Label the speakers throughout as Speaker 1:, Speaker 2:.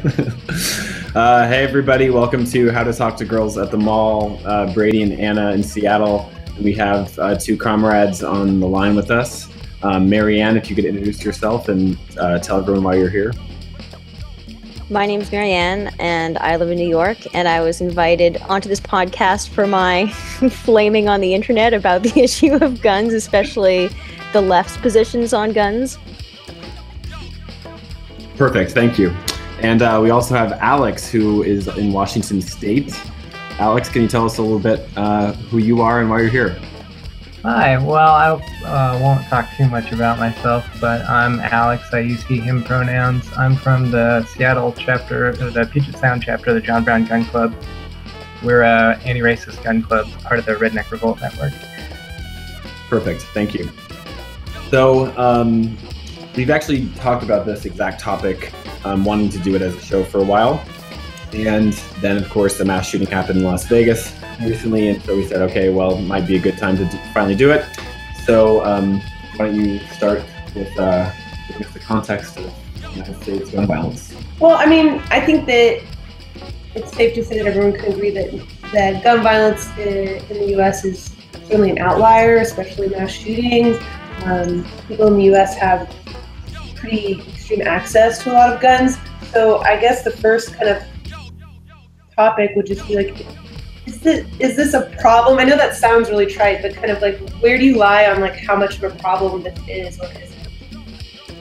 Speaker 1: uh, hey, everybody. Welcome to How to Talk to Girls at the Mall. Uh, Brady and Anna in Seattle. We have uh, two comrades on the line with us. Um, Marianne, if you could introduce yourself and uh, tell everyone why you're here.
Speaker 2: My name is Marianne, and I live in New York. And I was invited onto this podcast for my flaming on the internet about the issue of guns, especially the left's positions on guns.
Speaker 1: Perfect. Thank you. And uh, we also have Alex, who is in Washington State. Alex, can you tell us a little bit uh, who you are and why you're here?
Speaker 3: Hi, well, I uh, won't talk too much about myself, but I'm Alex. I use he, him pronouns. I'm from the Seattle chapter, the Puget Sound chapter of the John Brown Gun Club. We're a anti-racist gun club, part of the Redneck Revolt Network.
Speaker 1: Perfect. Thank you. So, um, we've actually talked about this exact topic, um, wanting to do it as a show for a while. And then, of course, the mass shooting happened in Las Vegas recently. And so we said, okay, well, it might be a good time to finally do it. So, um, why don't you start with uh, the context of United States gun violence?
Speaker 4: Well, I mean, I think that it's safe to say that everyone can agree that, that gun violence in, in the U.S. is certainly an outlier, especially mass shootings. Um, people in the U.S. have pretty extreme access to a lot of guns. So I guess the first kind of topic would just be like, is this, is this a problem? I know that sounds really trite, but kind of like, where do you lie on like how much of a problem this is or isn't?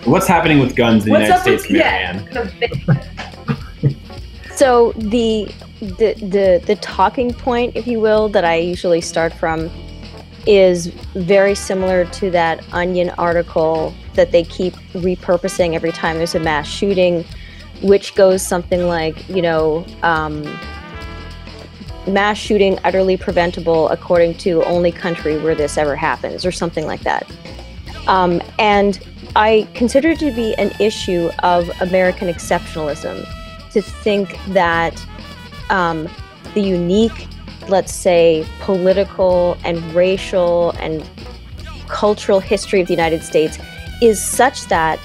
Speaker 1: What's happening with guns in the United States,
Speaker 4: with
Speaker 1: Marianne?
Speaker 4: yeah? Kind of
Speaker 2: So the the the the talking point, if you will, that I usually start from is very similar to that Onion article that they keep repurposing every time there's a mass shooting, which goes something like, you know, um, mass shooting utterly preventable according to only country where this ever happens, or something like that. Um, and I consider it to be an issue of American exceptionalism to think that um, the unique, let's say, political and racial and cultural history of the United States is such that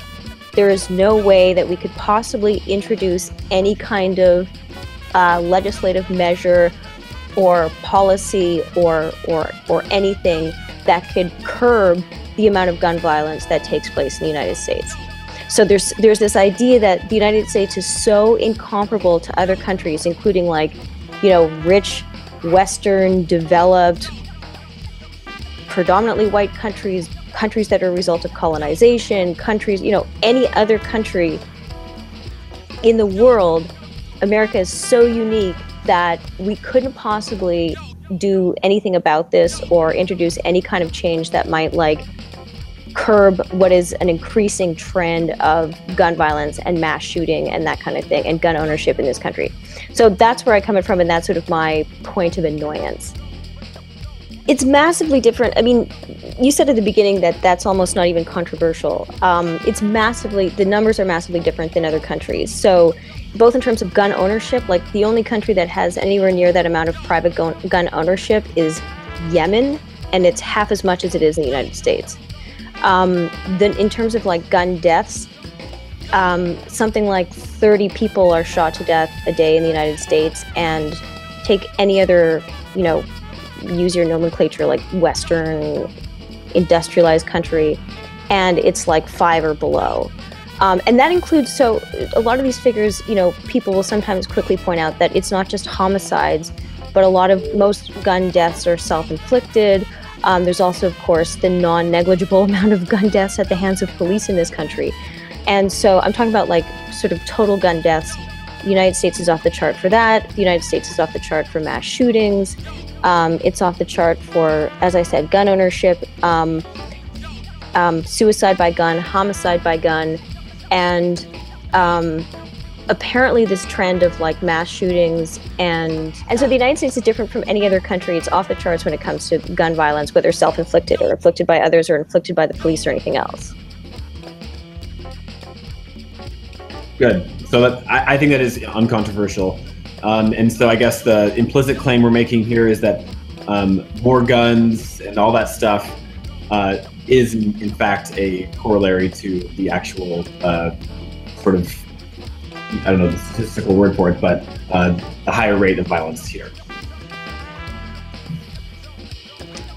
Speaker 2: there is no way that we could possibly introduce any kind of uh, legislative measure or policy or, or, or anything that could curb the amount of gun violence that takes place in the United States. So there's there's this idea that the United States is so incomparable to other countries, including like, you know, rich, Western, developed, predominantly white countries, countries that are a result of colonization, countries, you know, any other country in the world, America is so unique that we couldn't possibly do anything about this or introduce any kind of change that might like curb what is an increasing trend of gun violence and mass shooting and that kind of thing and gun ownership in this country. So that's where I come from and that's sort of my point of annoyance. It's massively different. I mean, you said at the beginning that that's almost not even controversial. Um, it's massively, the numbers are massively different than other countries. So, both in terms of gun ownership, like the only country that has anywhere near that amount of private gun, gun ownership is Yemen, and it's half as much as it is in the United States. Um, then, in terms of like gun deaths, um, something like 30 people are shot to death a day in the United States, and take any other, you know, use your nomenclature like Western industrialized country, and it's like five or below. Um, and that includes, so a lot of these figures, you know, people will sometimes quickly point out that it's not just homicides, but a lot of most gun deaths are self inflicted. Um, there's also, of course, the non negligible amount of gun deaths at the hands of police in this country. And so I'm talking about like sort of total gun deaths. United States is off the chart for that. The United States is off the chart for mass shootings. Um, it's off the chart for, as I said, gun ownership, um, um, suicide by gun, homicide by gun, and um, apparently this trend of like mass shootings and and so the United States is different from any other country. It's off the charts when it comes to gun violence, whether self-inflicted or inflicted by others or inflicted by the police or anything else.
Speaker 1: Good. So that, I, I think that is uncontroversial. Um, and so I guess the implicit claim we're making here is that um, more guns and all that stuff uh, is in fact a corollary to the actual uh, sort of I don't know the statistical word for it, but uh, the higher rate of violence here.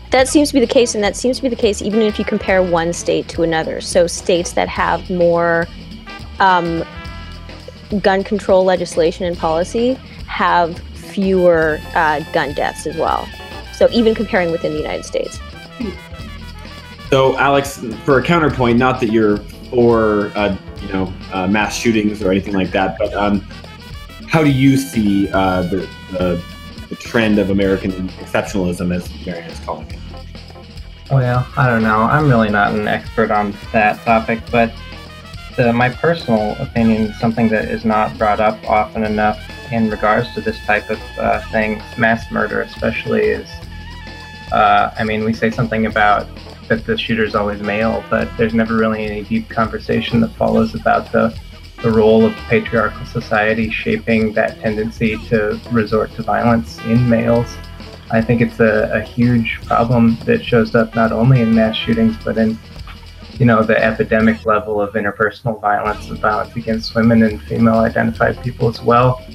Speaker 2: That seems to be the case, and that seems to be the case even if you compare one state to another. So, states that have more um, gun control legislation and policy have fewer uh, gun deaths as well. So, even comparing within the United States.
Speaker 1: So, Alex, for a counterpoint, not that you're for uh, you know uh, mass shootings or anything like that, but um, how do you see uh, the, the, the trend of American exceptionalism, as Marianne is calling it?
Speaker 3: Well, I don't know. I'm really not an expert on that topic, but my personal opinion, something that is not brought up often enough in regards to this type of uh, thing, mass murder especially, is uh, I mean, we say something about that the shooter is always male, but there's never really any deep conversation that follows about the, the role of patriarchal society shaping that tendency to resort to violence in males. I think it's a, a huge problem that shows up not only in mass shootings, but in you know the epidemic level of interpersonal violence and violence against women and female identified people as well.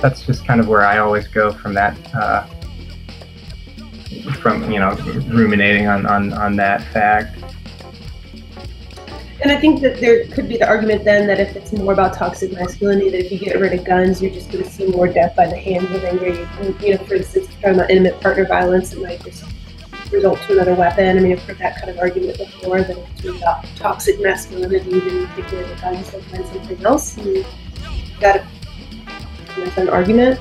Speaker 3: That's just kind of where I always go from that uh, from you know ruminating on, on, on that fact.
Speaker 4: And I think that there could be the argument then that if it's more about toxic masculinity, that if you get rid of guns, you're just going to see more death by the hands of angry. You know, for instance, talking about intimate partner violence, it might just result to another weapon. I mean, I've heard that kind of argument before that it's about toxic masculinity, then you take away the guns, they'll find something else. And you got. That's an argument.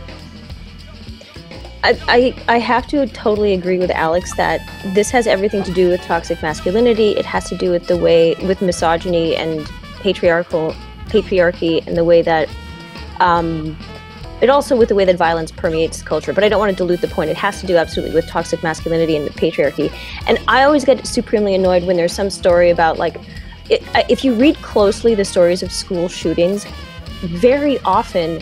Speaker 2: I, I, I have to totally agree with Alex that this has everything to do with toxic masculinity. It has to do with the way, with misogyny and patriarchal patriarchy, and the way that, um, it also with the way that violence permeates culture. But I don't want to dilute the point. It has to do absolutely with toxic masculinity and the patriarchy. And I always get supremely annoyed when there's some story about like, it, if you read closely the stories of school shootings, very often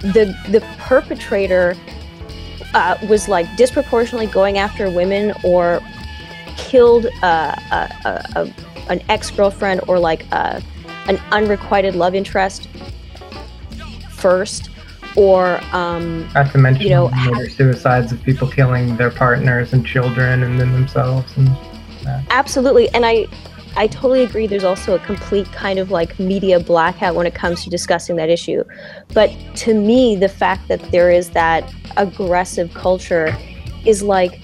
Speaker 2: the the perpetrator uh, was like disproportionately going after women or killed uh, a, a, an ex girlfriend or like a, an unrequited love interest first, or um,
Speaker 3: not to mention
Speaker 2: you know
Speaker 3: murder suicides of people killing their partners and children and then themselves and that.
Speaker 2: absolutely. And I I totally agree. There's also a complete kind of like media blackout when it comes to discussing that issue. But to me, the fact that there is that aggressive culture is like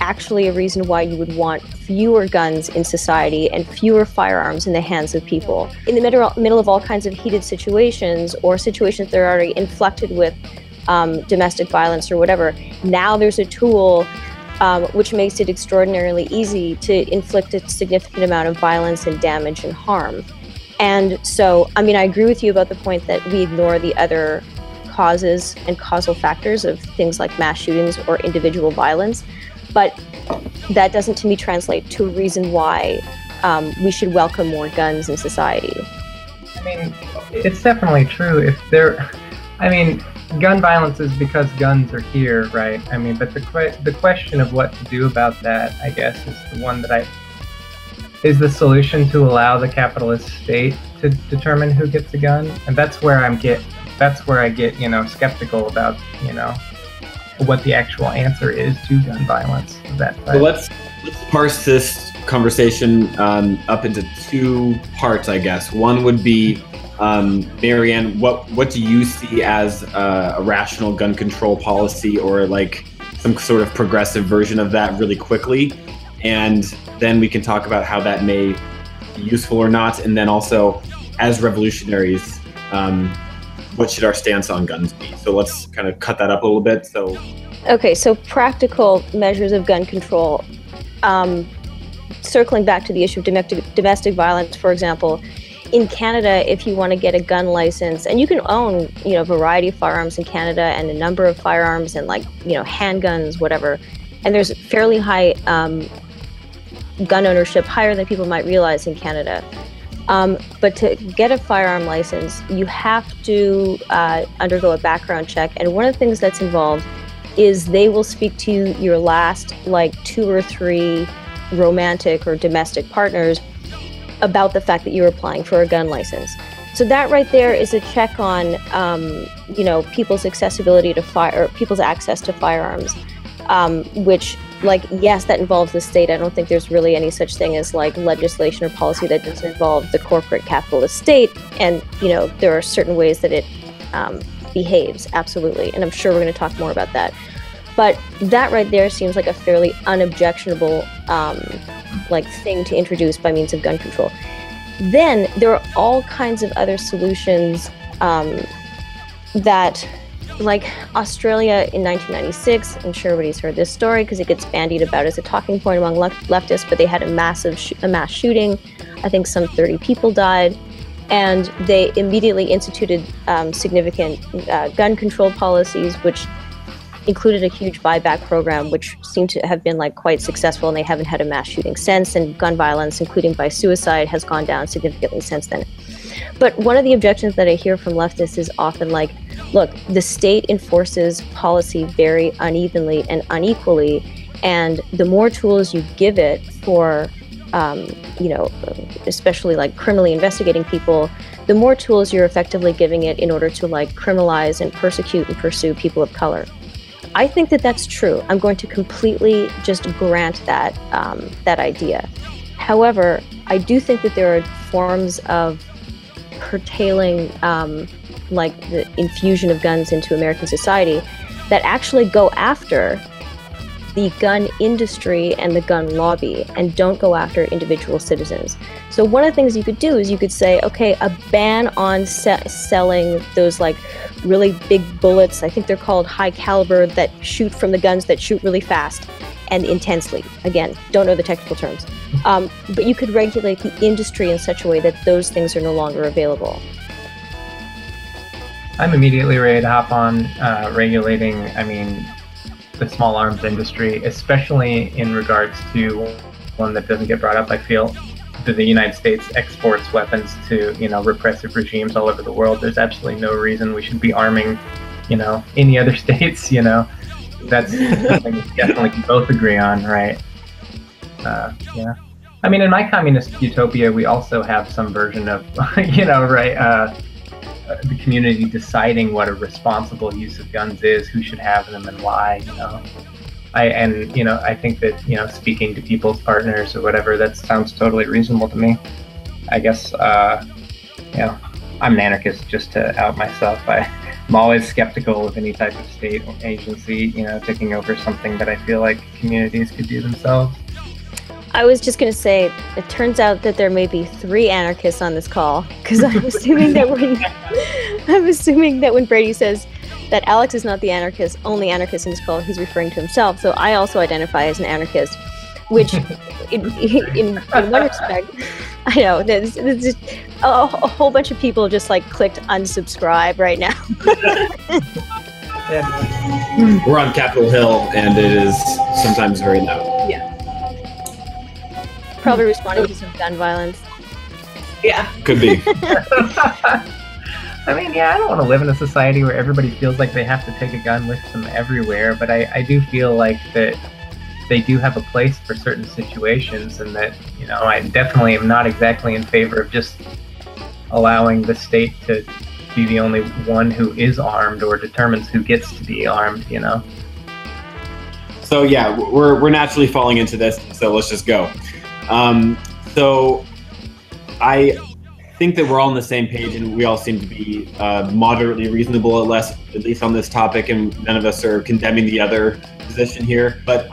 Speaker 2: actually a reason why you would want fewer guns in society and fewer firearms in the hands of people. In the middle, of all kinds of heated situations or situations that are already inflected with um, domestic violence or whatever, now there's a tool um, which makes it extraordinarily easy to inflict a significant amount of violence and damage and harm. And so, I mean, I agree with you about the point that we ignore the other causes and causal factors of things like mass shootings or individual violence, but that doesn't to me translate to a reason why um, we should welcome more guns in society.
Speaker 3: I mean, it's definitely true. If there, I mean, gun violence is because guns are here, right? I mean, but the the question of what to do about that, I guess, is the one that I is the solution to allow the capitalist state to determine who gets a gun, and that's where I'm get that's where I get you know skeptical about you know what the actual answer is to gun violence. That
Speaker 1: so let's let's parse this conversation um, up into two parts, I guess. One would be um, Marianne, what what do you see as a, a rational gun control policy, or like some sort of progressive version of that, really quickly? And then we can talk about how that may be useful or not. And then also, as revolutionaries, um, what should our stance on guns be? So let's kind of cut that up a little bit. So,
Speaker 2: okay, so practical measures of gun control. Um, circling back to the issue of domestic, domestic violence, for example, in Canada, if you want to get a gun license, and you can own, you know, a variety of firearms in Canada and a number of firearms and like, you know, handguns, whatever. And there's fairly high um, gun ownership, higher than people might realize in Canada. Um, but to get a firearm license, you have to uh, undergo a background check. And one of the things that's involved is they will speak to your last like two or three romantic or domestic partners about the fact that you're applying for a gun license. so that right there is a check on, um, you know, people's accessibility to fire, people's access to firearms, um, which, like, yes, that involves the state. I don't think there's really any such thing as like legislation or policy that doesn't involve the corporate capitalist state. And you know, there are certain ways that it um, behaves, absolutely. And I'm sure we're going to talk more about that. But that right there seems like a fairly unobjectionable, um, like, thing to introduce by means of gun control. Then there are all kinds of other solutions um, that, like Australia in 1996. I'm sure everybody's heard this story because it gets bandied about as a talking point among left- leftists. But they had a massive, a mass shooting. I think some 30 people died, and they immediately instituted um, significant uh, gun control policies, which included a huge buyback program, which seemed to have been like quite successful, and they haven't had a mass shooting since. And gun violence, including by suicide, has gone down significantly since then. But one of the objections that I hear from leftists is often like, look, the state enforces policy very unevenly and unequally, and the more tools you give it for um, you know, especially like criminally investigating people, the more tools you're effectively giving it in order to like criminalize and persecute and pursue people of color. I think that that's true. I'm going to completely just grant that um, that idea. However, I do think that there are forms of curtailing, um, like the infusion of guns into American society, that actually go after the gun industry and the gun lobby and don't go after individual citizens. So one of the things you could do is you could say, okay, a ban on se- selling those like really big bullets. I think they're called high caliber that shoot from the guns that shoot really fast and intensely. Again, don't know the technical terms. Um, but you could regulate the industry in such a way that those things are no longer available.
Speaker 3: I'm immediately ready to hop on uh, regulating. I mean, the small arms industry, especially in regards to one that doesn't get brought up. I feel that the United States exports weapons to you know repressive regimes all over the world. There's absolutely no reason we should be arming, you know, any other states. You know, that's something we definitely can both agree on, right? Uh, yeah. I mean, in my communist utopia, we also have some version of, you know, right, uh, the community deciding what a responsible use of guns is, who should have them, and why. You know, I and you know, I think that you know, speaking to people's partners or whatever, that sounds totally reasonable to me. I guess, uh, you know, I'm an anarchist just to out myself. I, I'm always skeptical of any type of state or agency, you know, taking over something that I feel like communities could do themselves.
Speaker 2: I was just going to say, it turns out that there may be three anarchists on this call because I'm assuming that when I'm assuming that when Brady says that Alex is not the anarchist, only anarchist in this call, he's referring to himself. So I also identify as an anarchist, which, in, in, in one respect, I know there's, there's just a, a whole bunch of people just like clicked unsubscribe right now.
Speaker 3: Yeah.
Speaker 1: We're on Capitol Hill, and it is sometimes very loud.
Speaker 2: Probably responding to some gun violence.
Speaker 4: Yeah.
Speaker 1: Could be.
Speaker 3: I mean, yeah, I don't want to live in a society where everybody feels like they have to take a gun with them everywhere, but I, I do feel like that they do have a place for certain situations, and that, you know, I definitely am not exactly in favor of just allowing the state to be the only one who is armed or determines who gets to be armed, you know?
Speaker 1: So yeah, we're we're naturally falling into this. So let's just go. Um, so I think that we're all on the same page, and we all seem to be uh, moderately reasonable, at least at least on this topic, and none of us are condemning the other position here. But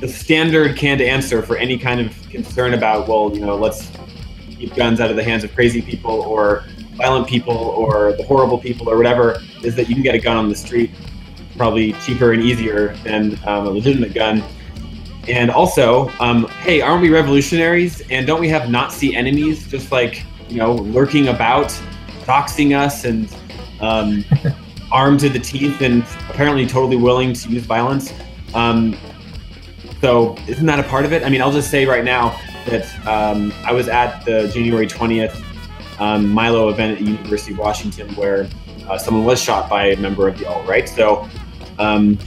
Speaker 1: the standard canned answer for any kind of concern about, well, you know, let's keep guns out of the hands of crazy people or violent people or the horrible people or whatever, is that you can get a gun on the street probably cheaper and easier than um, a legitimate gun. And also, um, hey, aren't we revolutionaries? And don't we have Nazi enemies just like, you know, lurking about, doxing us and um, armed to the teeth and apparently totally willing to use violence? Um, so, isn't that a part of it? I mean, I'll just say right now that um, I was at the January 20th um, Milo event at the University of Washington where uh, someone was shot by a member of the alt right. So, um,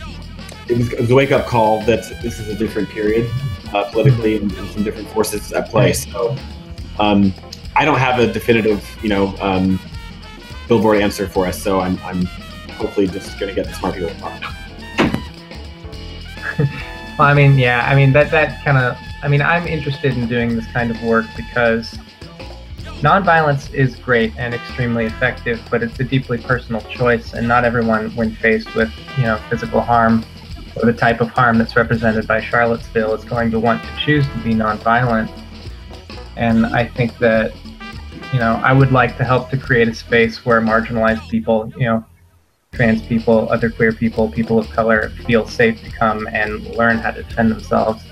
Speaker 1: it was, it was a wake up call that this is a different period uh, politically and, and some different forces at play. So um, I don't have a definitive, you know, um, billboard answer for us. So I'm, I'm hopefully just going to get the smart people to talk
Speaker 3: well, I mean, yeah, I mean that that kind of. I mean, I'm interested in doing this kind of work because nonviolence is great and extremely effective, but it's a deeply personal choice, and not everyone, when faced with you know physical harm or the type of harm that's represented by Charlottesville, is going to want to choose to be nonviolent. And I think that you know I would like to help to create a space where marginalized people, you know, trans people, other queer people, people of color feel safe to come and learn how to defend themselves.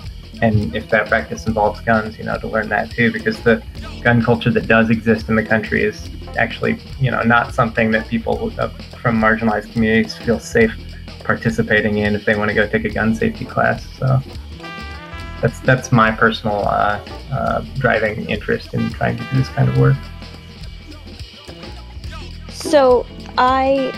Speaker 3: And if that practice involves guns, you know, to learn that too, because the gun culture that does exist in the country is actually, you know, not something that people uh, from marginalized communities feel safe participating in if they want to go take a gun safety class. So that's that's my personal uh, uh, driving interest in trying to do this kind of work.
Speaker 2: So I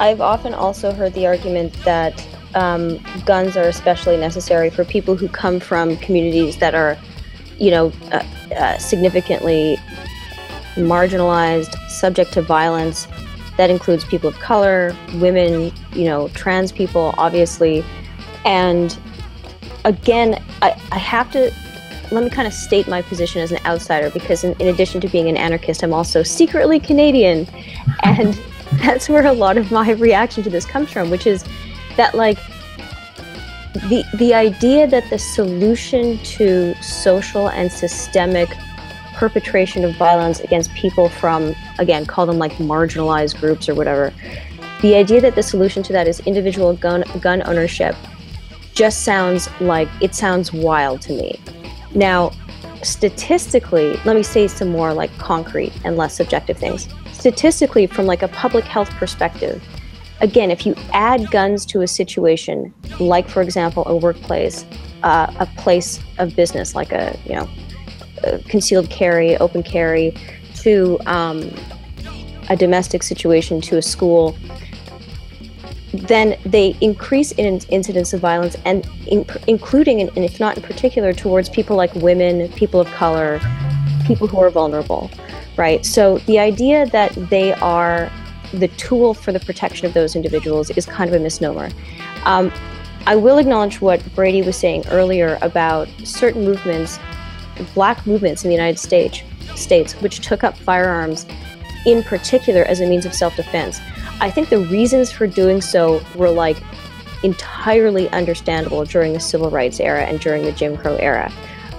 Speaker 2: I've often also heard the argument that um, guns are especially necessary for people who come from communities that are, you know, uh, uh, significantly marginalized, subject to violence. That includes people of color, women, you know, trans people, obviously. And again, I, I have to let me kind of state my position as an outsider because, in, in addition to being an anarchist, I'm also secretly Canadian. And that's where a lot of my reaction to this comes from, which is that like the the idea that the solution to social and systemic perpetration of violence against people from again call them like marginalized groups or whatever. The idea that the solution to that is individual gun gun ownership just sounds like it sounds wild to me. Now statistically let me say some more like concrete and less subjective things. Statistically from like a public health perspective again if you add guns to a situation like for example a workplace uh, a place of business like a you know concealed carry open carry to um, a domestic situation to a school then they increase in incidence of violence and in, including and if not in particular towards people like women people of color people who are vulnerable right? So the idea that they are the tool for the protection of those individuals is kind of a misnomer. Um, I will acknowledge what Brady was saying earlier about certain movements, black movements in the United States, states, which took up firearms in particular as a means of self-defense. I think the reasons for doing so were like entirely understandable during the civil rights era and during the Jim Crow era.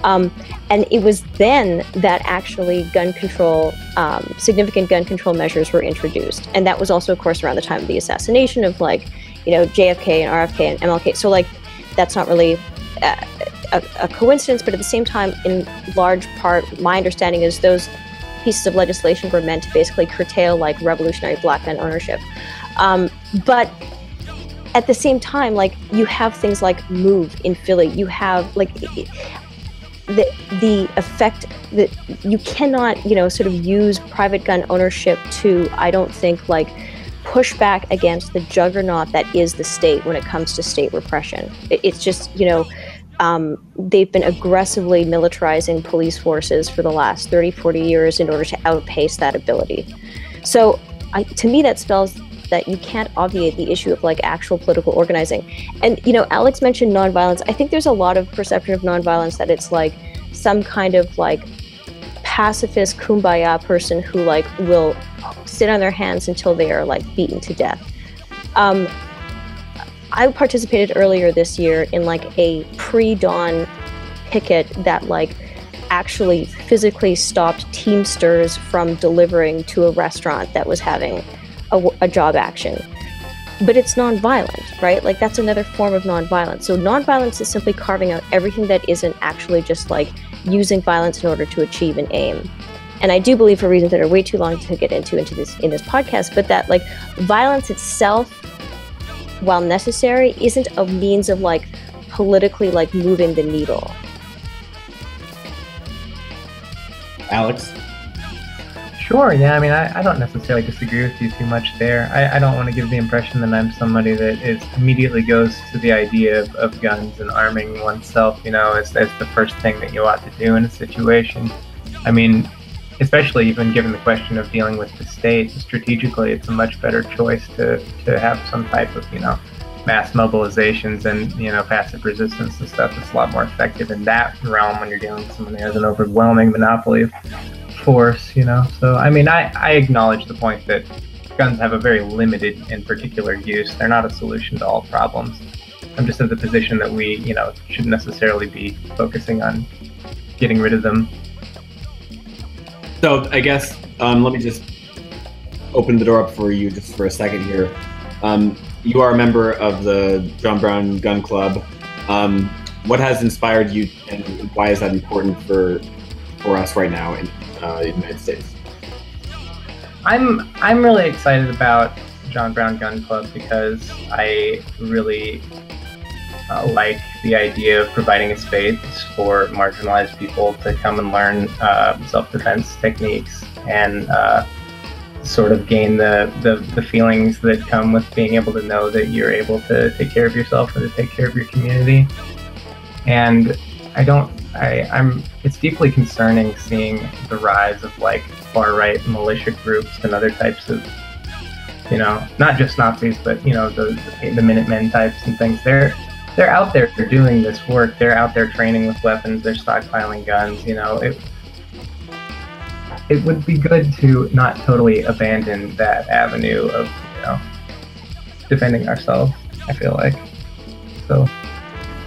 Speaker 2: Um, and it was then that actually gun control, um, significant gun control measures were introduced. And that was also, of course, around the time of the assassination of like, you know, JFK and RFK and MLK. So, like, that's not really a, a, a coincidence, but at the same time, in large part, my understanding is those pieces of legislation were meant to basically curtail like revolutionary black gun ownership. Um, but at the same time, like you have things like Move in Philly, you have like the the effect that you cannot you know sort of use private gun ownership to i don't think like push back against the juggernaut that is the state when it comes to state repression it, it's just you know um, they've been aggressively militarizing police forces for the last 30 40 years in order to outpace that ability so I, to me that spells that you can't obviate the issue of like actual political organizing. And you know, Alex mentioned nonviolence. I think there's a lot of perception of nonviolence that it's like some kind of like pacifist kumbaya person who like will sit on their hands until they are like beaten to death. Um, I participated earlier this year in like a pre-dawn picket that like actually physically stopped Teamsters from delivering to a restaurant that was having a, a job action. But it's nonviolent, right? Like that's another form of nonviolence. So nonviolence is simply carving out everything that isn't actually just like using violence in order to achieve an aim. And I do believe for reasons that are way too long to get into into this in this podcast, but that like violence itself, while necessary, isn't a means of like politically like moving the needle.
Speaker 1: Alex?
Speaker 3: Sure, yeah. I mean, I, I don't necessarily disagree with you too much there. I, I don't want to give the impression that I'm somebody that is immediately goes to the idea of, of guns and arming oneself, you know, as, as the first thing that you ought to do in a situation. I mean, especially even given the question of dealing with the state strategically, it's a much better choice to to have some type of you know mass mobilizations and you know passive resistance and stuff. It's a lot more effective in that realm when you're dealing with someone who has an overwhelming monopoly of force. You know, so I mean, I I acknowledge the point that guns have a very limited and particular use. They're not a solution to all problems. I'm just in the position that we, you know, shouldn't necessarily be focusing on getting rid of them.
Speaker 1: So I guess um, let me just open the door up for you just for a second here. Um, you are a member of the John Brown Gun Club. Um, what has inspired you, and why is that important for for us right now in uh, the United States?
Speaker 3: I'm I'm really excited about John Brown Gun Club because I really uh, like the idea of providing a space for marginalized people to come and learn uh, self-defense techniques and uh, sort of gain the, the, the feelings that come with being able to know that you're able to take care of yourself and to take care of your community. And I don't, I, I'm, it's deeply concerning seeing the rise of like far right militia groups and other types of, you know, not just Nazis, but, you know, the, the, the Minutemen types and things. They're, they're out there they're doing this work. They're out there training with weapons. They're stockpiling guns. You know, it, it would be good to not totally abandon that avenue of you know defending ourselves. I feel like so.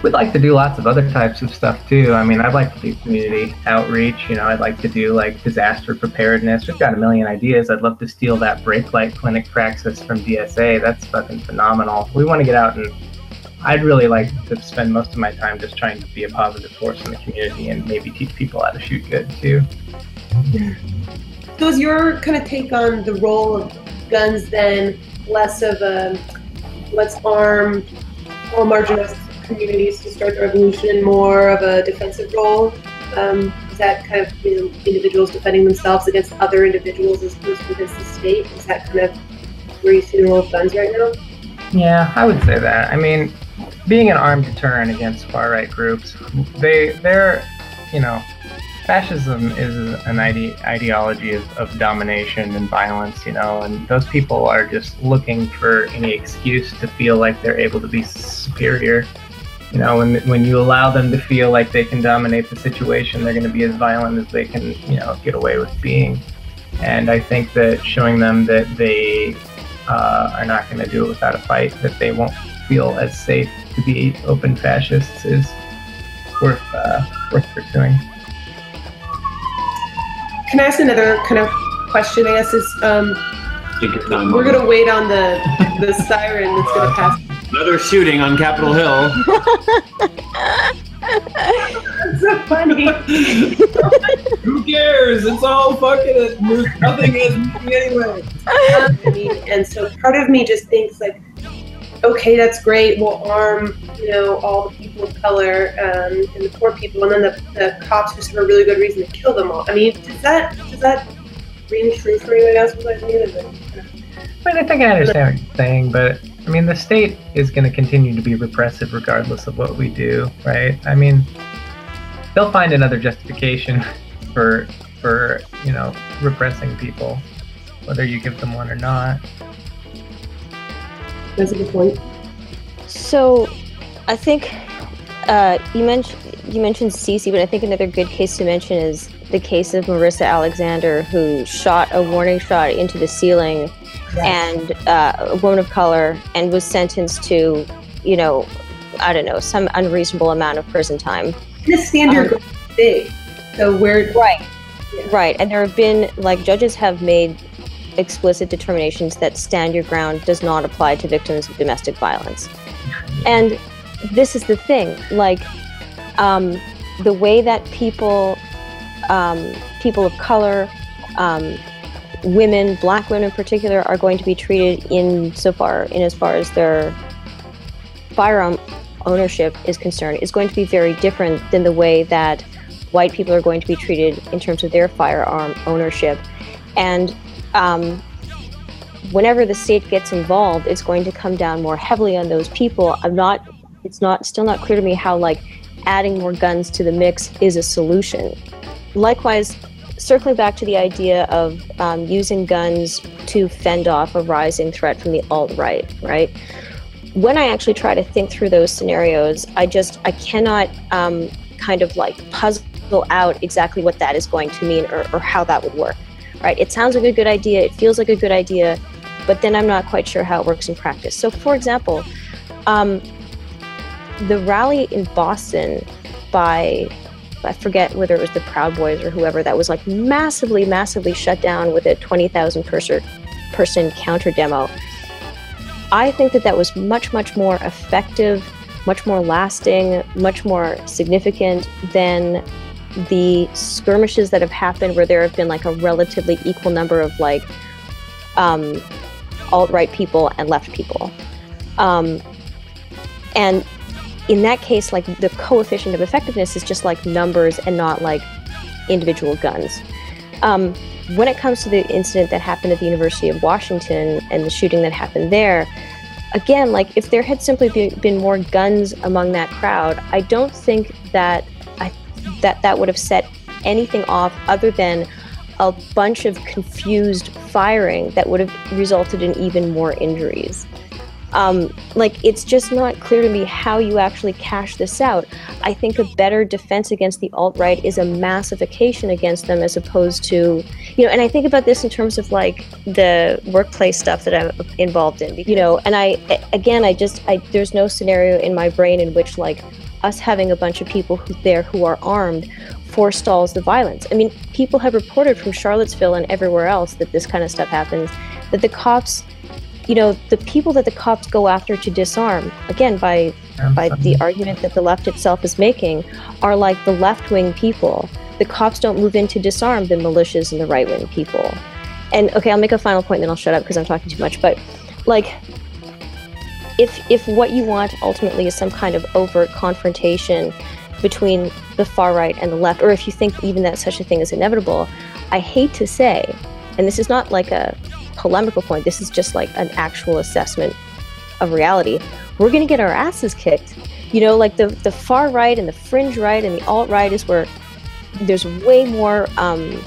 Speaker 3: We'd like to do lots of other types of stuff too. I mean, I'd like to do community outreach. You know, I'd like to do like disaster preparedness. We've got a million ideas. I'd love to steal that brake light clinic praxis from DSA. That's fucking phenomenal. We want to get out and I'd really like to spend most of my time just trying to be a positive force in the community and maybe teach people how to shoot good too.
Speaker 4: So is your kind of take on the role of guns then less of a let's arm all marginalized communities to start the revolution and more of a defensive role? Um, is that kind of you know, individuals defending themselves against other individuals as opposed to against the state? Is that kind of where you see the role of guns right now?
Speaker 3: Yeah, I would say that. I mean, being an armed deterrent against far right groups, they they're you know fascism is an ide- ideology of, of domination and violence, you know, and those people are just looking for any excuse to feel like they're able to be superior. You know, when, when you allow them to feel like they can dominate the situation, they're going to be as violent as they can, you know, get away with being. And I think that showing them that they uh, are not going to do it without a fight, that they won't feel as safe to be open fascists is worth uh, worth pursuing.
Speaker 4: Can I ask another kind of question? I guess is um, we're gonna wait on the the siren that's gonna pass.
Speaker 1: Another shooting on Capitol Hill.
Speaker 4: That's so funny.
Speaker 1: Who cares? It's all fucking nothing is moving anyway.
Speaker 4: And so part of me just thinks like, okay, that's great. We'll arm, you know, all the people of color um, and the poor people, and then the, the cops just have a really good reason to kill them all. I mean, does that does that ring true for guess was I mean,
Speaker 3: I think I understand what you're saying, but I mean, the state is going to continue to be repressive regardless of what we do, right? I mean, they'll find another justification for for you know repressing people, whether you give them one or not.
Speaker 4: That's a good point.
Speaker 2: So, I think uh, you mentioned you mentioned Cece, but I think another good case to mention is the case of Marissa Alexander, who shot a warning shot into the ceiling, and uh, a woman of color, and was sentenced to, you know, I don't know, some unreasonable amount of prison time.
Speaker 4: The standard
Speaker 2: Um,
Speaker 4: big. So where
Speaker 2: Right.
Speaker 4: Yeah.
Speaker 2: Right. And there have been, like, judges have made explicit determinations that stand your ground does not apply to victims of domestic violence. And this is the thing, like, um, the way that people, um, people of color, um, women, black women in particular, are going to be treated in so far, in as far as their firearm ownership is concerned, is going to be very different than the way that white people are going to be treated in terms of their firearm ownership. And um, whenever the state gets involved, it's going to come down more heavily on those people. I'm not, it's not, still not clear to me how like adding more guns to the mix is a solution. Likewise, circling back to the idea of um, using guns to fend off a rising threat from the alt right, right? When I actually try to think through those scenarios, I just I cannot um, kind of like puzzle out exactly what that is going to mean or, or how that would work. Right? It sounds like a good idea. It feels like a good idea, but then I'm not quite sure how it works in practice. So, for example, um, the rally in Boston by I forget whether it was the Proud Boys or whoever that was like massively, massively shut down with a 20,000 person, person counter demo. I think that that was much, much more effective, much more lasting, much more significant than the skirmishes that have happened where there have been like a relatively equal number of like um, alt right people and left people. Um, and in that case, like the coefficient of effectiveness is just like numbers and not like individual guns. Um, when it comes to the incident that happened at the University of Washington and the shooting that happened there, again, like if there had simply be, been more guns among that crowd, I don't think that that that would have set anything off other than a bunch of confused firing that would have resulted in even more injuries. Um, like it's just not clear to me how you actually cash this out. I think a better defense against the alt right is a massification against them as opposed to, you know, and I think about this in terms of like the workplace stuff that I'm involved in, you know, and I, again, I just, I, there's no scenario in my brain in which like us having a bunch of people who, there who are armed forestalls the violence. I mean, people have reported from Charlottesville and everywhere else that this kind of stuff happens, that the cops you know, the people that the cops go after to disarm, again, by by the argument that the left itself is making, are like the left wing people. The cops don't move in to disarm the militias and the right wing people. And okay, I'll make a final point, then I'll shut up because I'm talking too much. But like, if if what you want ultimately is some kind of overt confrontation between the far right and the left, or if you think even that such a thing is inevitable, I hate to say, and this is not like a polemical point. This is just like an actual assessment of reality. We're going to get our asses kicked. You know, like the, the far right and the fringe right and the alt right is where there's way more um,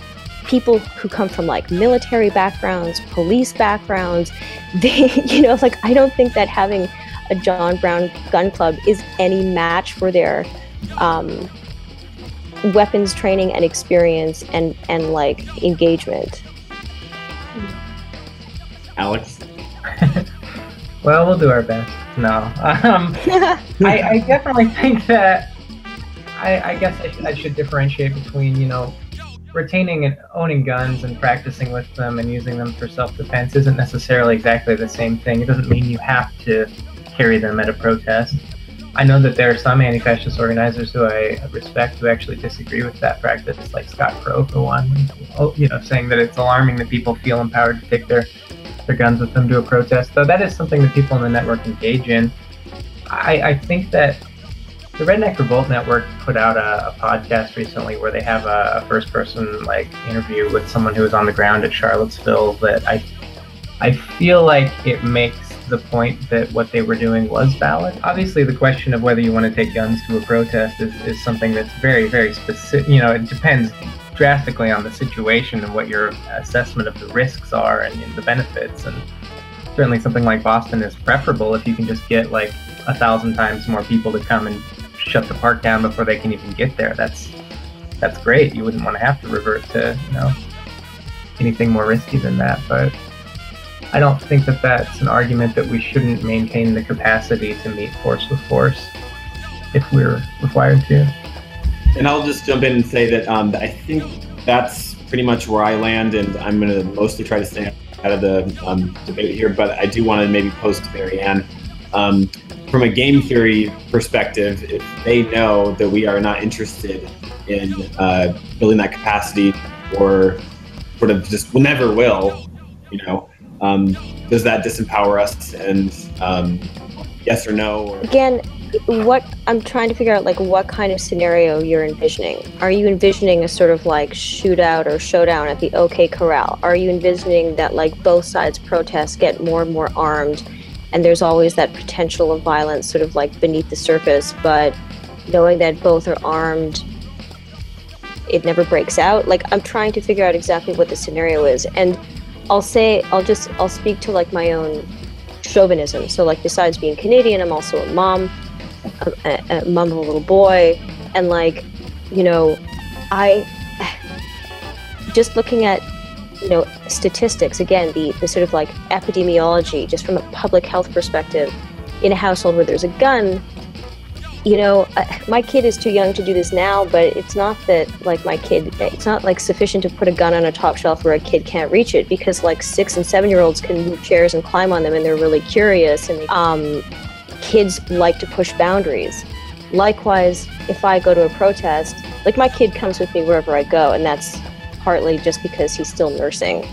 Speaker 2: people who come from like military backgrounds, police backgrounds. They, you know, like I don't think that having a John Brown gun club is any match for their um, weapons training and experience and and like engagement.
Speaker 1: Alex?
Speaker 3: well, we'll do our best. No. Um, I, I, definitely think that I, I guess I, I, should differentiate between, you know, retaining and owning guns and practicing with them and using them for self defense isn't necessarily exactly the same thing. It doesn't mean you have to carry them at a protest. I know that there are some anti fascist organizers who I respect who actually disagree with that practice, like Scott Crow, for one, oh, you know, saying that it's alarming that people feel empowered to take their their guns with them to a protest. So that is something that people in the network engage in. I, I think that the Redneck Revolt Network put out a, a podcast recently where they have a, a first-person like interview with someone who was on the ground at Charlottesville. That I, I feel like it makes the point that what they were doing was valid. Obviously, the question of whether you want to take guns to a protest is, is something that's very, very specific. You know, it depends drastically on the situation and what your assessment of the risks are and, and the benefits. And certainly something like Boston is preferable if you can just get like a thousand times more people to come and shut the park down before they can even get there. That's that's great. You wouldn't want to have to revert to you know anything more risky than that. But I don't think that that's an argument that we shouldn't maintain the capacity to meet force with force if we're required to.
Speaker 1: And I'll just jump in and say that um, I think that's pretty much where I land, and I'm going to mostly try to stay out of the um, debate here, but I do want to maybe post to Marianne. Um, from a game theory perspective, if they know that we are not interested in uh, building that capacity or sort of just never will, you know, um, does that disempower us? And um, yes or no? Or-
Speaker 2: Again, what I'm trying to figure out, like, what kind of scenario you're envisioning. Are you envisioning a sort of like shootout or showdown at the OK Corral? Are you envisioning that like both sides protest get more and more armed, and there's always that potential of violence, sort of like beneath the surface, but knowing that both are armed it never breaks out. Like I'm trying to figure out exactly what the scenario is, and I'll say I'll just I'll speak to like my own chauvinism. So like besides being Canadian, I'm also a mom, a, a, a mom of a little boy, and like you know, I just looking at you know statistics again the the sort of like epidemiology just from a public health perspective in a household where there's a gun you know my kid is too young to do this now but it's not that like my kid it's not like sufficient to put a gun on a top shelf where a kid can't reach it because like six and seven year olds can move chairs and climb on them and they're really curious and um, kids like to push boundaries. Likewise if i go to a protest like my kid comes with me wherever i go and that's partly just because he's still nursing.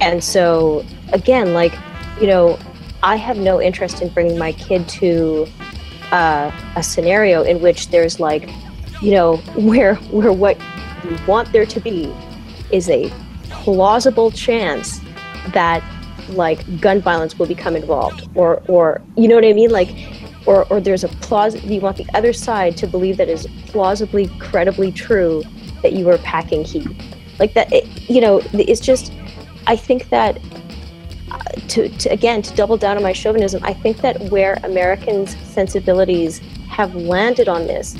Speaker 2: And so, again, like, you know, I have no interest in bringing my kid to uh, a scenario in which there's like, you know, where where what you want there to be is a plausible chance that like gun violence will become involved, or or you know what I mean, like. Or, or there's a plaus you want the other side to believe that is plausibly credibly true that you are packing heat like that it, you know it's just i think that uh, to, to again to double down on my chauvinism i think that where americans sensibilities have landed on this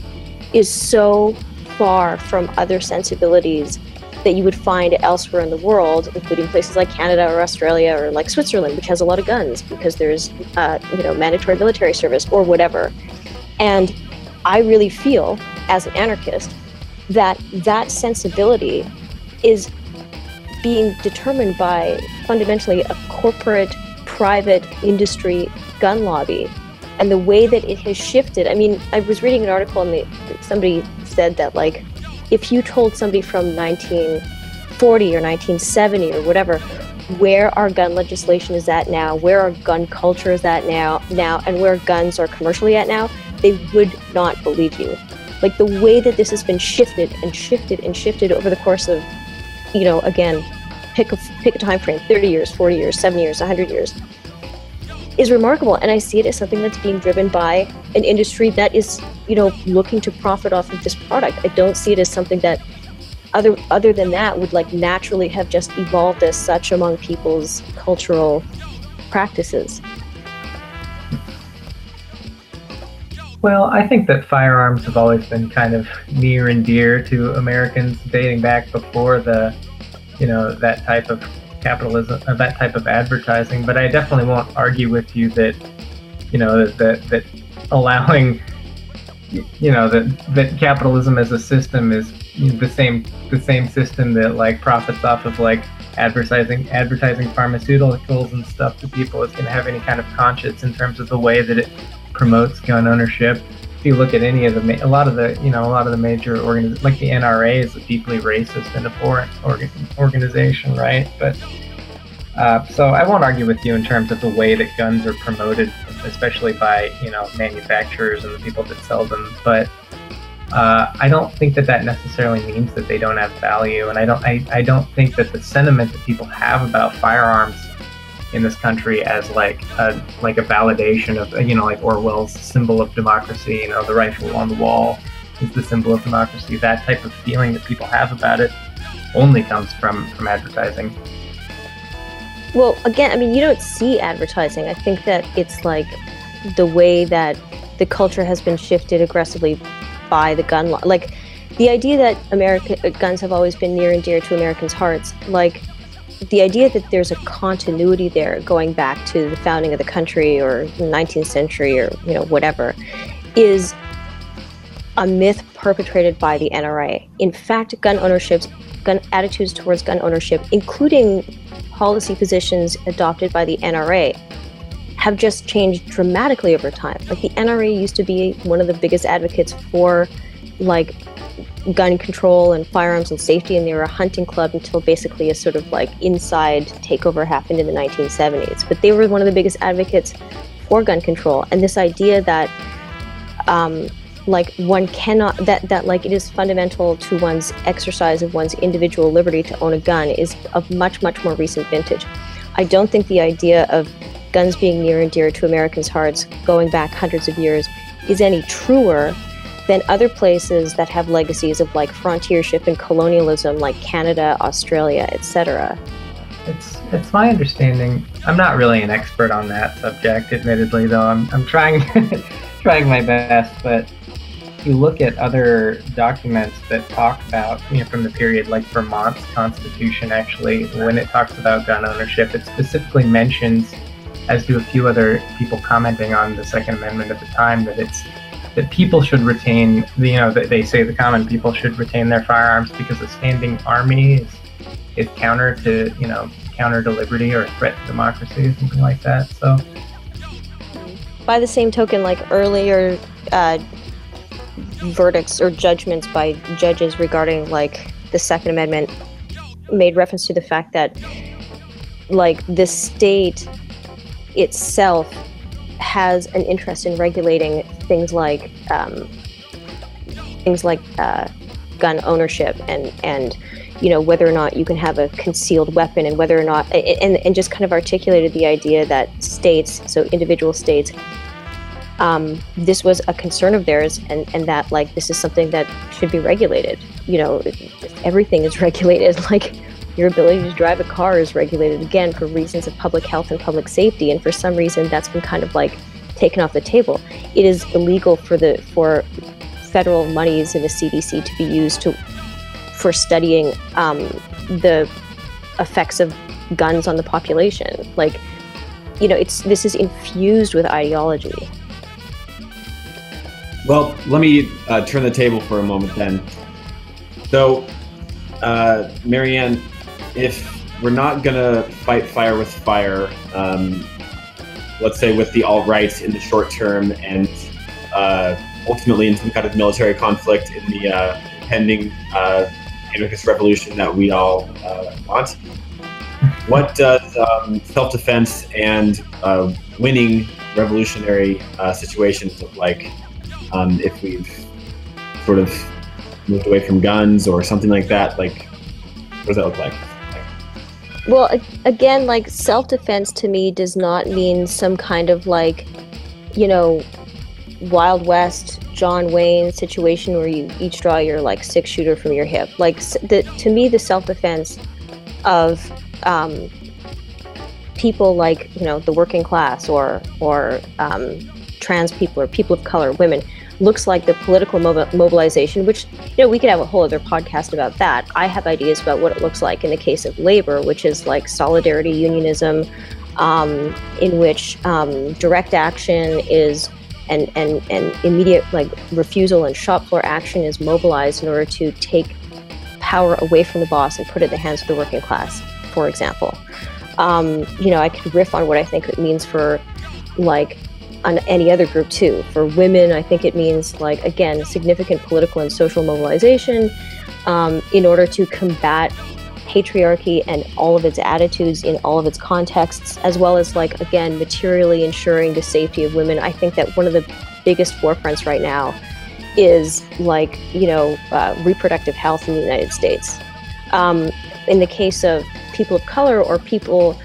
Speaker 2: is so far from other sensibilities that you would find elsewhere in the world, including places like Canada or Australia or like Switzerland, which has a lot of guns because there's, uh, you know, mandatory military service or whatever. And I really feel, as an anarchist, that that sensibility is being determined by fundamentally a corporate, private industry gun lobby. And the way that it has shifted. I mean, I was reading an article and somebody said that, like, if you told somebody from 1940 or 1970 or whatever where our gun legislation is at now, where our gun culture is at now, now, and where guns are commercially at now, they would not believe you. Like the way that this has been shifted and shifted and shifted over the course of you know, again, pick a, pick a time frame 30 years, 40 years, 70 years, 100 years is remarkable. And I see it as something that's being driven by an industry that is, you know, looking to profit off of this product. I don't see it as something that other other than that would like naturally have just evolved as such among people's cultural practices.
Speaker 3: Well, I think that firearms have always been kind of near and dear to Americans, dating back before the, you know, that type of capitalism, uh, that type of advertising. But I definitely won't argue with you that, you know, that that allowing, you know, that that capitalism as a system is the same the same system that like profits off of like advertising advertising pharmaceuticals and stuff to people is going to have any kind of conscience in terms of the way that it promotes gun ownership. If you look at any of the, a lot of the, you know, a lot of the major organizations, like the NRA is a deeply racist and abhorrent organ, organization, right? But uh, so I won't argue with you in terms of the way that guns are promoted, especially by you know manufacturers and the people that sell them. But uh, I don't think that that necessarily means that they don't have value, and I don't I, I don't think that the sentiment that people have about firearms in this country as like a like a validation of you know like Orwell's symbol of democracy. You know, the rifle on the wall is the symbol of democracy. That type of feeling that people have about it only comes from from advertising.
Speaker 2: Well, again, I mean, you don't see advertising. I think that it's like the way that the culture has been shifted aggressively by the gun law. Like the idea that America uh, guns have always been near and dear to Americans' hearts. Like the idea that there's a continuity there going back to the founding of the country or 19th century or you know whatever is a myth perpetrated by the NRA. In fact, gun ownership, gun attitudes towards gun ownership, including policy positions adopted by the NRA, have just changed dramatically over time. Like the NRA used to be one of the biggest advocates for like gun control and firearms and safety, and they were a hunting club until basically a sort of like inside takeover happened in the 1970s. But they were one of the biggest advocates for gun control, and this idea that um, like one cannot that that like it is fundamental to one's exercise of one's individual liberty to own a gun is of much much more recent vintage. I don't think the idea of guns being near and dear to Americans' hearts going back hundreds of years is any truer then other places that have legacies of like frontiership and colonialism, like Canada, Australia, etc.
Speaker 3: It's it's my understanding. I'm not really an expert on that subject, admittedly, though. I'm I'm trying trying my best, but you look at other documents that talk about, you know, from the period like Vermont's constitution, actually, when it talks about gun ownership, it specifically mentions, as do a few other people commenting on the Second Amendment at the time, that it's that people should retain, you know, they say the common people should retain their firearms because a standing army is, is counter to, you know, counter to liberty or a threat to democracy, or something like that. So,
Speaker 2: by the same token, like earlier uh, verdicts or judgments by judges regarding like the Second Amendment made reference to the fact that like the state itself has an interest in regulating things like um, things like uh, gun ownership and and you know whether or not you can have a concealed weapon and whether or not and, and just kind of articulated the idea that states so individual states um, this was a concern of theirs and, and that like this is something that should be regulated. You know everything is regulated like your ability to drive a car is regulated again for reasons of public health and public safety and for some reason that's been kind of like taken off the table. It is illegal for the for federal monies in the cdc to be used to for studying um, the effects of guns on the population. Like you know it's this is infused with ideology.
Speaker 1: Well, let me uh, turn the table for a moment then. So, uh, Marianne, if we're not going to fight fire with fire, um, let's say with the alt right in the short term and uh, ultimately in some kind of military conflict in the uh, pending uh, anarchist revolution that we all uh, want, what does um, self defense and uh, winning revolutionary uh, situations look like? um, if we've sort of moved away from guns or something like that. Like, what does that look like?
Speaker 2: Well, again, like self defense to me does not mean some kind of like, you know, Wild West John Wayne situation where you each draw your like six shooter from your hip. Like, the, to me, the self defense of um, people like you know the working class or or um, trans people or people of color, women, looks like the political mobilization, which, you know, we could have a whole other podcast about that. I have ideas about what it looks like in the case of labor, which is like solidarity unionism, um, in which um, direct action is and, and, and immediate like refusal and shop floor action is mobilized in order to take power away from the boss and put it in the hands of the working class, for example. Um, you know, I could riff on what I think it means for like on any other group too. For women, I think it means like again significant political and social mobilization um, in order to combat patriarchy and all of its attitudes in all of its contexts, as well as like again materially ensuring the safety of women. I think that one of the biggest forefronts right now is like you know uh, reproductive health in the United States. Um, in the case of people of color or people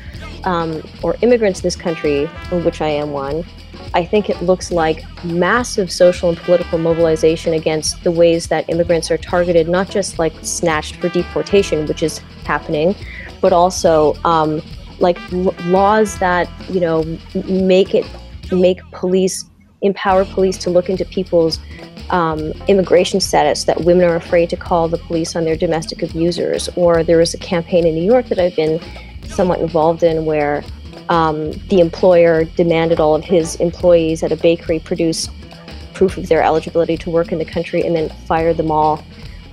Speaker 2: um, or immigrants in this country, of which I am one, I think it looks like massive social and political mobilization against the ways that immigrants are targeted, not just like snatched for deportation, which is happening, but also um, like laws that you know make it make police empower police to look into people's um, immigration status that women are afraid to call the police on their domestic abusers or there was a campaign in new york that i've been somewhat involved in where um, the employer demanded all of his employees at a bakery produce proof of their eligibility to work in the country and then fired them all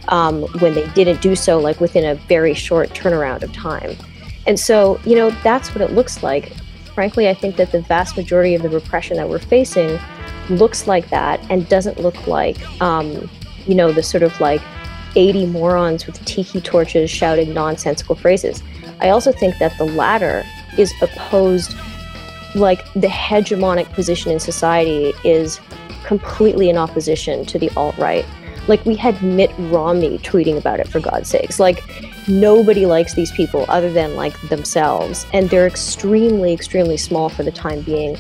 Speaker 2: um, when they didn't do so, like within a very short turnaround of time. And so, you know, that's what it looks like. Frankly, I think that the vast majority of the repression that we're facing looks like that and doesn't look like, um, you know, the sort of like 80 morons with tiki torches shouting nonsensical phrases. I also think that the latter is opposed like the hegemonic position in society is completely in opposition to the alt right. Like we had Mitt Romney tweeting about it for God's sakes. Like nobody likes these people other than like themselves, and they're extremely, extremely small for the time being.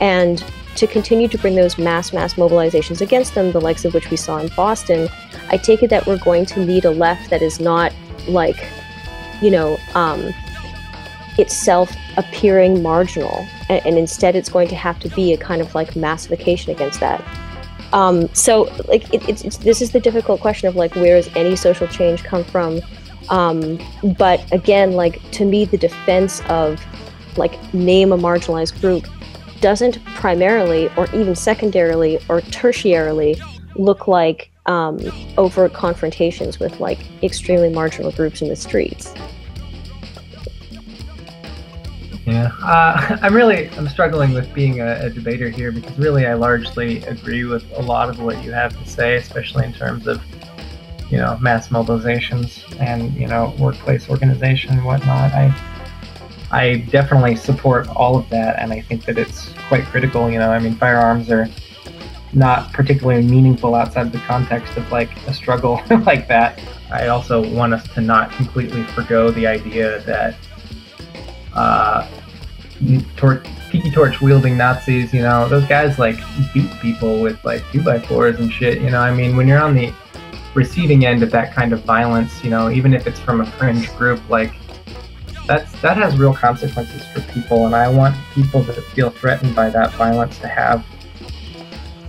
Speaker 2: And to continue to bring those mass mass mobilizations against them, the likes of which we saw in Boston, I take it that we're going to need a left that is not like, you know, um, itself appearing marginal, and, and, instead it's going to have to be a kind of like massification against that. Um, so, like, it, it's, it's, this is the difficult question of like, where does any social change come from? Um, but again, like to me, the defense of like name a marginalized group doesn't primarily or even secondarily or tertiarily look like um, overt confrontations with like extremely marginal groups in the streets.
Speaker 3: Yeah, uh, I'm really I'm struggling with being a, a, debater here because really I largely agree with a lot of what you have to say, especially in terms of you know mass mobilizations and you know workplace organization and whatnot. I I definitely support all of that, and I think that it's quite critical. You know, I mean, firearms are not particularly meaningful outside the context of like a struggle like that. I also want us to not completely forego the idea that uh, tor- tiki torch wielding Nazis, you know, those guys like beat people with like two by fours and shit. You know, I mean, when you're on the receiving end of that kind of violence, you know, even if it's from a fringe group, like that's that has real consequences for people, and I want people that feel threatened by that violence to have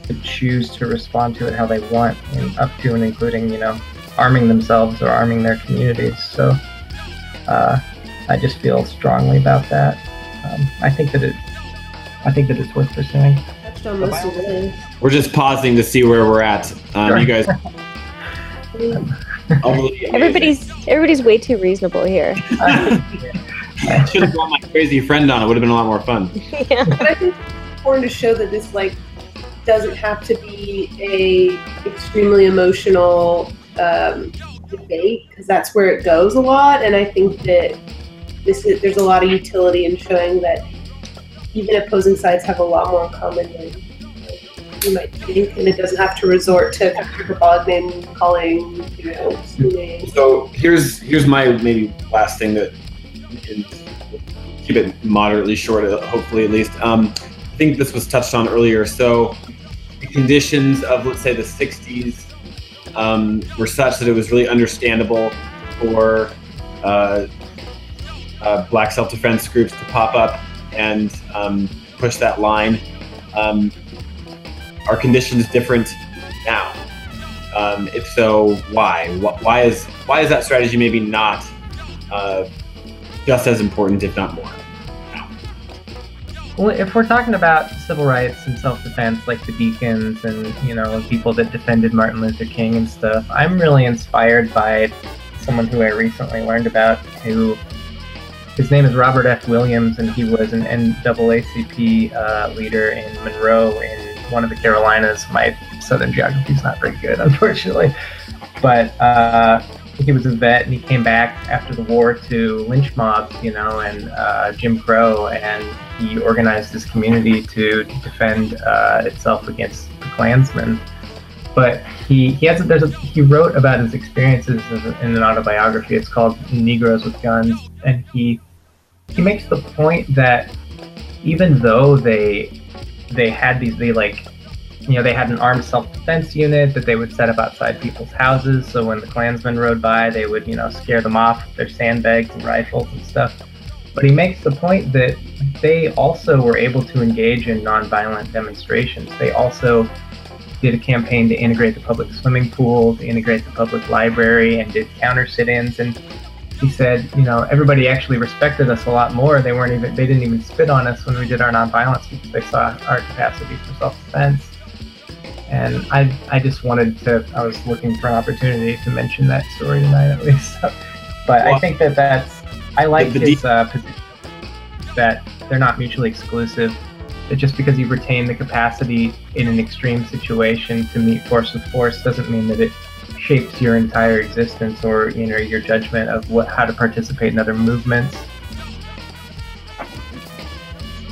Speaker 3: to choose to respond to it how they want, and up to and including, you know, arming themselves or arming their communities. So, uh, I just feel strongly about that. Um, I think that it, I think that it's worth pursuing.
Speaker 1: We're just pausing to see where we're at. Um, sure. You guys.
Speaker 2: everybody's everybody's way too reasonable here.
Speaker 1: I should have brought my crazy friend on. It would have been a lot more fun.
Speaker 4: Yeah. But I think it's important to show that this like doesn't have to be a extremely emotional um, debate because that's where it goes a lot. And I think that this is, there's a lot of utility in showing that even opposing sides have a lot more in common than you might think, and it doesn't have to resort to hyperbolic name calling, you know,
Speaker 1: So here's here's my maybe last thing that keep it moderately short, hopefully at least. Um, I think this was touched on earlier. So the conditions of let's say the '60s um, were such that it was really understandable for uh, uh, black self-defense groups to pop up and um, push that line. Um, are conditions different now? Um, if so, why? Why is why is that strategy maybe not uh, just as important, if not more?
Speaker 3: Well, if we're talking about civil rights and self-defense, like the Deacons and you know people that defended Martin Luther King and stuff, I'm really inspired by someone who I recently learned about. Who his name is Robert F. Williams, and he was an NAACP uh, leader in Monroe in one of the Carolinas. My southern geography is not very good, unfortunately. But uh, he was a vet, and he came back after the war to lynch mobs, you know, and uh, Jim Crow, and he organized his community to defend uh, itself against the Klansmen. But he he has a, there's a, he wrote about his experiences in an autobiography. It's called Negroes with Guns, and he he makes the point that even though they they had these they like you know they had an armed self-defense unit that they would set up outside people's houses so when the klansmen rode by they would you know scare them off with their sandbags and rifles and stuff. But he makes the point that they also were able to engage in nonviolent demonstrations. They also did a campaign to integrate the public swimming pool to integrate the public library and did counter sit-ins and he said, you know, everybody actually respected us a lot more. They weren't even, they didn't even spit on us when we did our nonviolence because they saw our capacity for self-defense. And I, I just wanted to, I was looking for an opportunity to mention that story tonight at least. but well, I think that that's, I like his uh, position that they're not mutually exclusive. That just because you retain the capacity in an extreme situation to meet force with force doesn't mean that it shapes your entire existence or you know your judgment of what how to participate in other movements.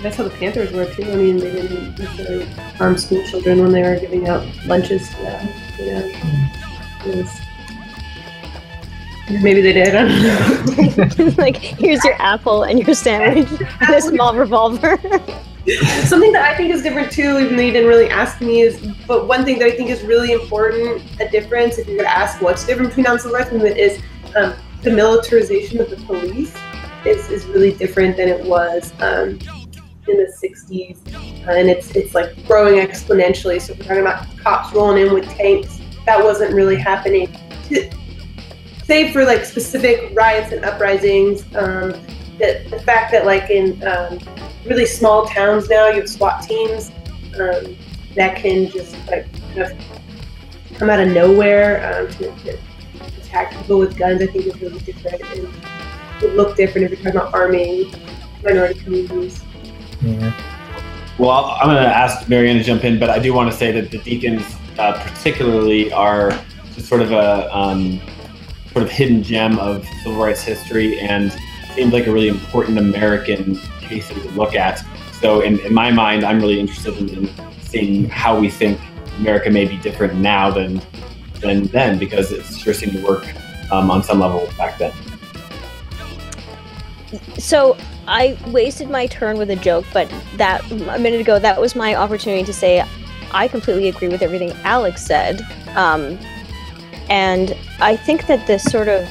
Speaker 4: That's how the Panthers were too. I mean, they didn't necessarily harm school children when they were giving out lunches to them. You know, was, maybe they did. I don't
Speaker 2: know. like, here's your apple and your sandwich and a small revolver.
Speaker 4: Something that I think is different too, even though you didn't really ask me, is but one thing that I think is really important, a difference, if you're going to ask what's different between civil rights movement, is um, the militarization of the police is, is really different than it was um, in the 60s. Uh, and it's, it's like growing exponentially. So if we're talking about cops rolling in with tanks, that wasn't really happening. Save for like specific riots and uprisings, um, the, the fact that like in um, really small towns now you have SWAT teams um, that can just like kind of come out of nowhere um, to, to, attack people with guns. I think is really different and would look different if you're talking about arming minority communities.
Speaker 3: Yeah.
Speaker 1: Well, I'm going to ask Marianne to jump in, but I do want to say that the Deacons, uh, particularly, are just sort of a um, sort of hidden gem of civil rights history and seemed like a really important American case to look at. So, in, in my mind, I'm really interested in, in seeing how we think America may be different now than than then, because it sure seemed to work um, on some level back then.
Speaker 2: So I wasted my turn with a joke, but that a minute ago, that was my opportunity to say I completely agree with everything Alex said. Um, and I think that this sort of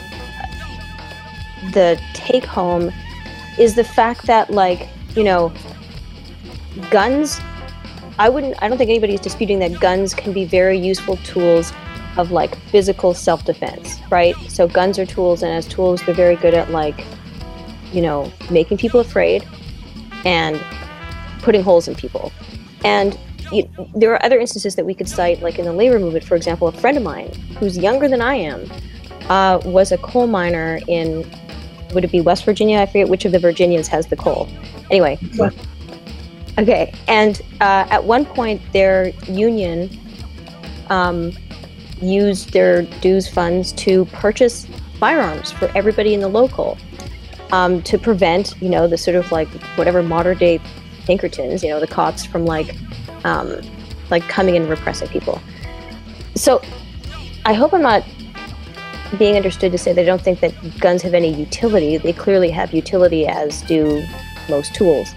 Speaker 2: the take home is the fact that like you know guns i wouldn't i don't think anybody's disputing that guns can be very useful tools of like physical self-defense right? So guns are tools and as tools they're very good at like you know making people afraid and putting holes in people. And you, there are other instances that we could cite like in the labor movement. For example a friend of mine who's younger than i am uh, was a coal miner in would it be West Virginia? I forget which of the Virginias has the coal. Anyway. Okay, and uh, at one point, their union um, used their dues funds to purchase firearms for everybody in the local um, to prevent, you know, the sort of like whatever modern day Pinkertons, you know, the cops from like, um, like coming and repressing people. So, I hope I'm not being understood to say they don't think that guns have any utility. They clearly have utility, as do most tools.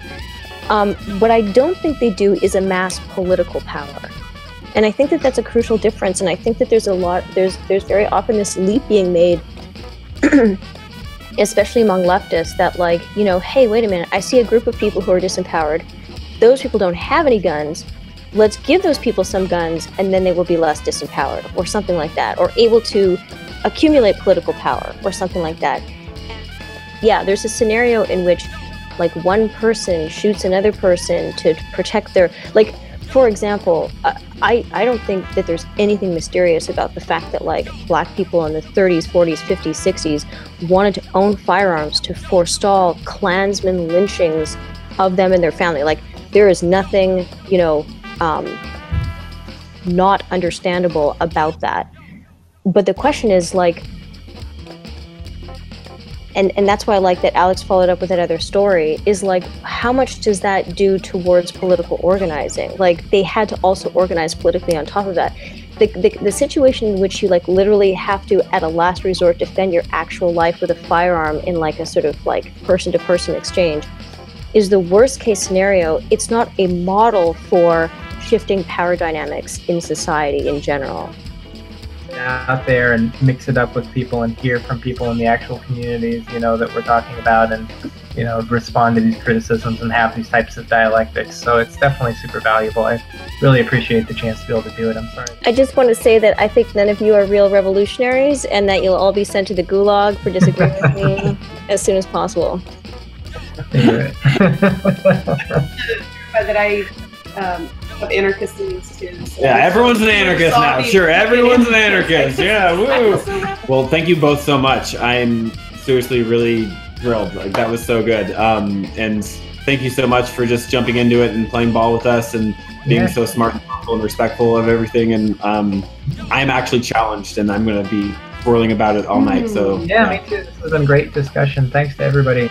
Speaker 2: Um, what I don't think they do is amass political power. And I think that that's a crucial difference. And I think that there's a lot, there's, there's very often this leap being made, especially among leftists, that, like, you know, hey, wait a minute, I see a group of people who are disempowered. Those people don't have any guns. Let's give those people some guns, and then they will be less disempowered, or something like that, or able to accumulate political power or something like that. Yeah, there's a scenario in which like one person shoots another person to protect their like for example uh, i i don't think that there's anything mysterious about the fact that like black people in the 30s 40s 50s 60s wanted to own firearms to forestall klansmen lynchings of them and their family like there is nothing you know um, not understandable about that but the question is like and and that's why I like that Alex followed up with that other story is like how much does that do towards political organizing? Like they had to also organize politically on top of that. The, the, the situation in which you like literally have to at a last resort defend your actual life with a firearm in like a sort of like person to person exchange is the worst case scenario. It's not a model for shifting power dynamics in society in general
Speaker 3: out there and mix it up with people and hear from people in the actual communities, you know, that we're talking about and, you know, respond to these criticisms and have these types of dialectics. So it's definitely super valuable. I really appreciate the chance to be able to do it. I'm sorry.
Speaker 2: I just want to say that I think none of you are real revolutionaries and that you'll all be sent to the gulag for disagreeing with me as soon as possible.
Speaker 4: that I um, of anarchist leads too. So
Speaker 1: yeah, everyone's an anarchist now. Sure, everyone's an anarchist. Yeah, woo. Well, thank you both so much. I'm seriously really thrilled. Like that was so good. Um, and thank you so much for just jumping into it and playing ball with us and being yeah. so smart and thoughtful and respectful of everything. And um, I'm actually challenged, and I'm going to be swirling about it all night. So
Speaker 3: yeah, yeah, me too. This has been a great discussion. Thanks to everybody.